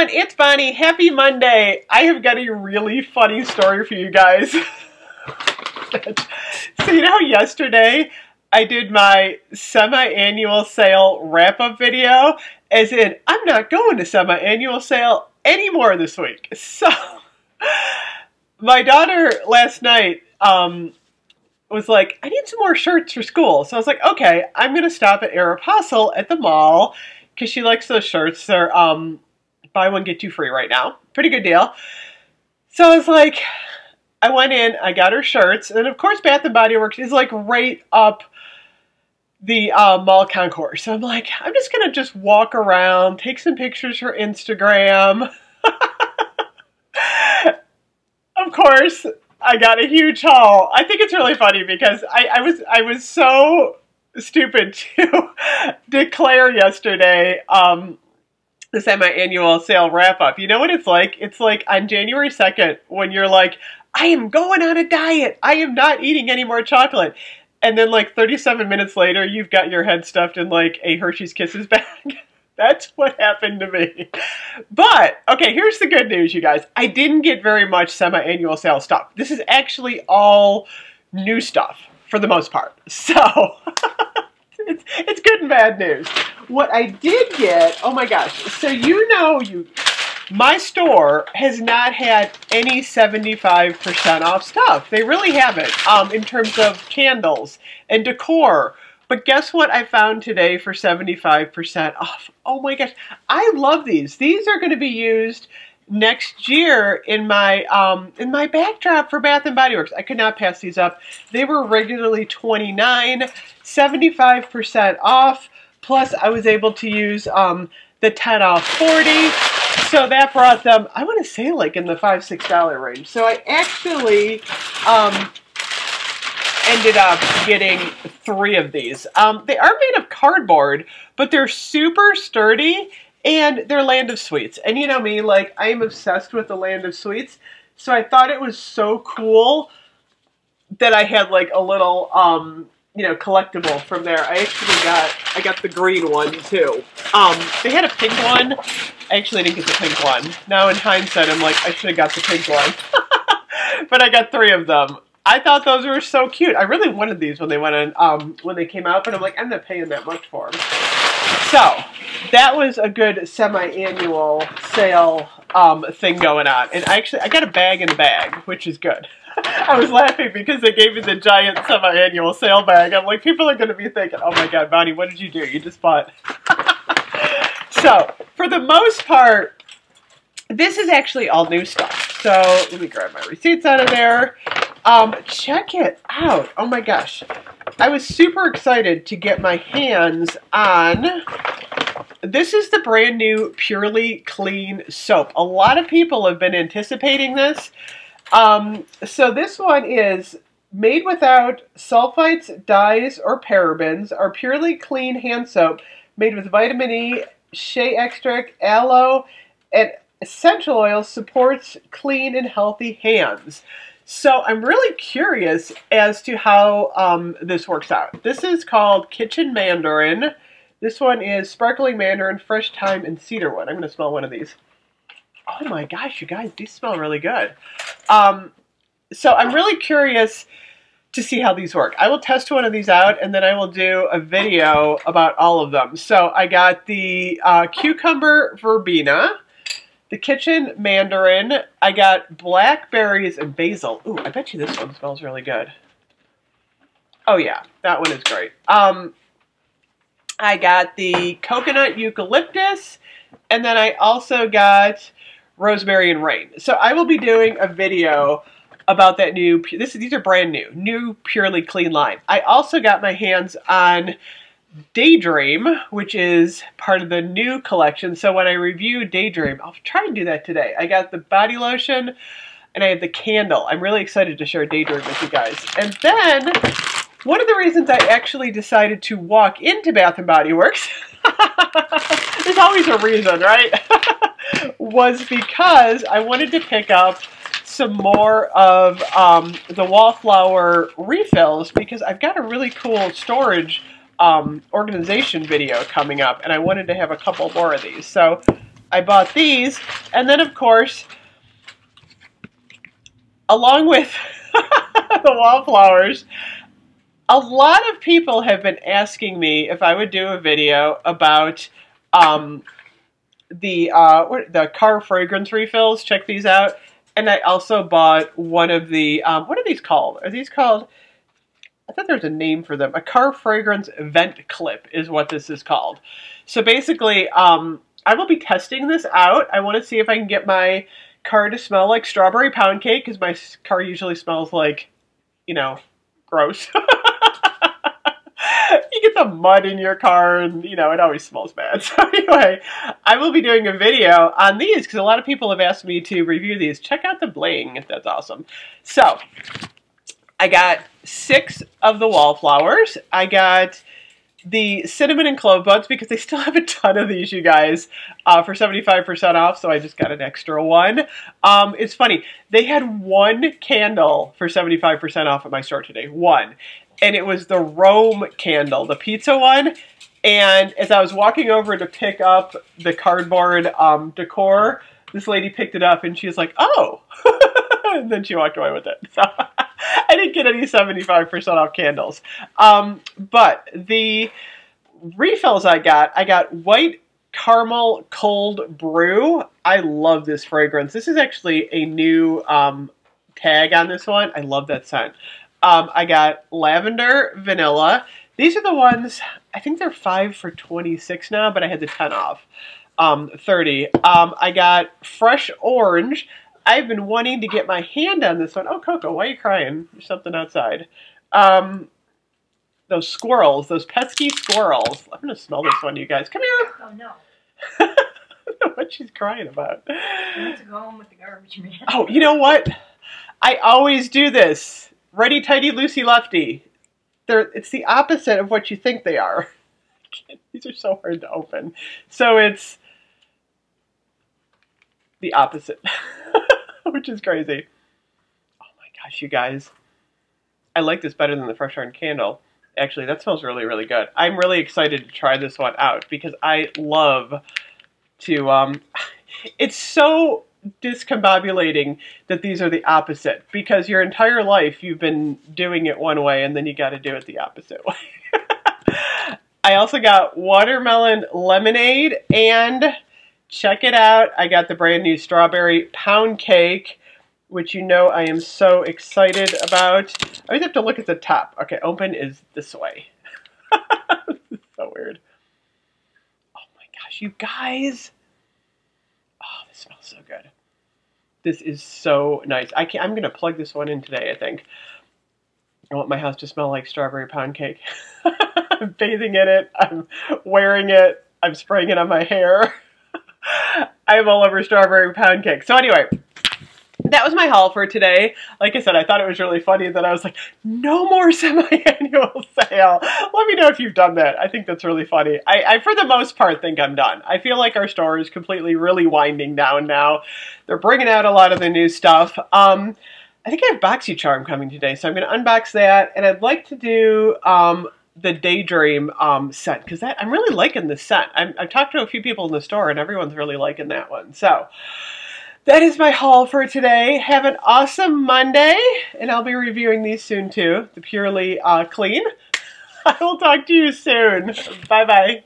everyone, it's Bonnie. Happy Monday. I have got a really funny story for you guys. so you know yesterday I did my semi-annual sale wrap-up video as in I'm not going to semi-annual sale anymore this week. So my daughter last night um, was like, I need some more shirts for school. So I was like, okay, I'm going to stop at Aeropostale at the mall because she likes those shirts. They're um, buy one, get two free right now. Pretty good deal. So I was like, I went in, I got her shirts, and of course Bath and Body Works is like right up the uh, mall concourse. So I'm like, I'm just gonna just walk around, take some pictures for Instagram. of course, I got a huge haul. I think it's really funny because I, I was I was so stupid to declare yesterday um, the semi-annual sale wrap up. You know what it's like? It's like on January 2nd when you're like, I am going on a diet. I am not eating any more chocolate. And then like 37 minutes later, you've got your head stuffed in like a Hershey's Kisses bag. That's what happened to me. But, okay, here's the good news, you guys. I didn't get very much semi-annual sale stuff. This is actually all new stuff for the most part. So, it's, it's good and bad news. What I did get, oh my gosh, so you know you, my store has not had any 75% off stuff. They really haven't um, in terms of candles and decor. But guess what I found today for 75% off? Oh my gosh, I love these. These are going to be used next year in my um, in my backdrop for Bath and Body Works. I could not pass these up. They were regularly 29, 75% off. Plus, I was able to use um, the 10 off 40. So that brought them, I want to say like in the five, six dollar range. So I actually um, ended up getting three of these. Um, they are made of cardboard, but they're super sturdy and they're Land of Sweets. And you know me, like, I am obsessed with the Land of Sweets. So I thought it was so cool that I had, like, a little, um, you know, collectible from there. I actually got, I got the green one, too. Um, they had a pink one. I actually didn't get the pink one. Now, in hindsight, I'm like, I should have got the pink one. but I got three of them. I thought those were so cute. I really wanted these when they went in, um, when they came out, but I'm like, I'm not paying that much for them. So, that was a good semi-annual sale um, thing going on. And actually, I got a bag in the bag, which is good. I was laughing because they gave me the giant semi-annual sale bag. I'm like, people are going to be thinking, oh my god, Bonnie, what did you do? You just bought. so, for the most part, this is actually all new stuff. So, let me grab my receipts out of there. Um, check it out. Oh my gosh. I was super excited to get my hands on this is the brand new Purely Clean soap. A lot of people have been anticipating this. Um, so this one is made without sulfites, dyes, or parabens. Our Purely Clean hand soap made with vitamin E, shea extract, aloe, and essential oils supports clean and healthy hands. So I'm really curious as to how um, this works out. This is called Kitchen Mandarin. This one is Sparkling Mandarin, Fresh Thyme, and Cedarwood. I'm going to smell one of these. Oh my gosh, you guys, these smell really good. Um, so I'm really curious to see how these work. I will test one of these out, and then I will do a video about all of them. So I got the uh, Cucumber Verbena the kitchen mandarin. I got blackberries and basil. Ooh, I bet you this one smells really good. Oh yeah, that one is great. Um, I got the coconut eucalyptus, and then I also got rosemary and rain. So I will be doing a video about that new, this, these are brand new, new Purely Clean line. I also got my hands on Daydream, which is part of the new collection. So when I review Daydream, I'll try and do that today. I got the body lotion and I have the candle. I'm really excited to share Daydream with you guys. And then one of the reasons I actually decided to walk into Bath & Body Works, there's always a reason, right? was because I wanted to pick up some more of um, the Wallflower refills because I've got a really cool storage um, organization video coming up, and I wanted to have a couple more of these. So I bought these. And then, of course, along with the wallflowers, a lot of people have been asking me if I would do a video about um, the uh, the car fragrance refills. Check these out. And I also bought one of the um, what are these called? Are these called? I thought there's a name for them. A car fragrance vent clip is what this is called. So basically, um, I will be testing this out. I want to see if I can get my car to smell like strawberry pound cake because my car usually smells like, you know, gross. you get the mud in your car and, you know, it always smells bad. So anyway, I will be doing a video on these because a lot of people have asked me to review these. Check out the bling. That's awesome. So, I got six of the wallflowers. I got the cinnamon and clove buds because they still have a ton of these, you guys, uh, for 75% off, so I just got an extra one. Um, it's funny, they had one candle for 75% off at my store today, one and it was the Rome candle, the pizza one. And as I was walking over to pick up the cardboard um, decor, this lady picked it up and she was like, oh. and then she walked away with it. So I didn't get any 75% off candles. Um, but the refills I got, I got white caramel cold brew. I love this fragrance. This is actually a new um, tag on this one. I love that scent. Um, I got lavender, vanilla. These are the ones, I think they're 5 for 26 now, but I had the 10 off. Um, 30. Um, I got fresh orange. I've been wanting to get my hand on this one. Oh, Coco, why are you crying? There's something outside. Um, those squirrels, those pesky squirrels. I'm going to smell this one, you guys. Come here. Oh, no. I don't know what she's crying about. I need to go home with the garbage man. Oh, you know what? I always do this. Ready, tighty, loosey, lefty. They're, it's the opposite of what you think they are. These are so hard to open. So it's the opposite, which is crazy. Oh my gosh, you guys. I like this better than the Fresh Iron Candle. Actually, that smells really, really good. I'm really excited to try this one out because I love to, um, it's so discombobulating that these are the opposite because your entire life you've been doing it one way and then you got to do it the opposite way. I also got watermelon lemonade and check it out. I got the brand new strawberry pound cake which you know I am so excited about. I always have to look at the top. Okay, open is this way. so weird. Oh my gosh, you guys. Oh, this smells so good. This is so nice. I can I'm gonna plug this one in today, I think. I want my house to smell like strawberry pound cake. I'm bathing in it, I'm wearing it, I'm spraying it on my hair. I'm all over strawberry pound cake. So anyway, that was my haul for today. Like I said, I thought it was really funny that I was like, no more semi-annual sale. Let me know if you've done that. I think that's really funny. I, I, for the most part, think I'm done. I feel like our store is completely really winding down now. They're bringing out a lot of the new stuff. Um, I think I have BoxyCharm coming today, so I'm going to unbox that. And I'd like to do um, the Daydream um, scent because I'm really liking the scent. i I've talked to a few people in the store, and everyone's really liking that one. So that is my haul for today. Have an awesome Monday, and I'll be reviewing these soon too, the Purely uh, Clean. I will talk to you soon. Bye-bye.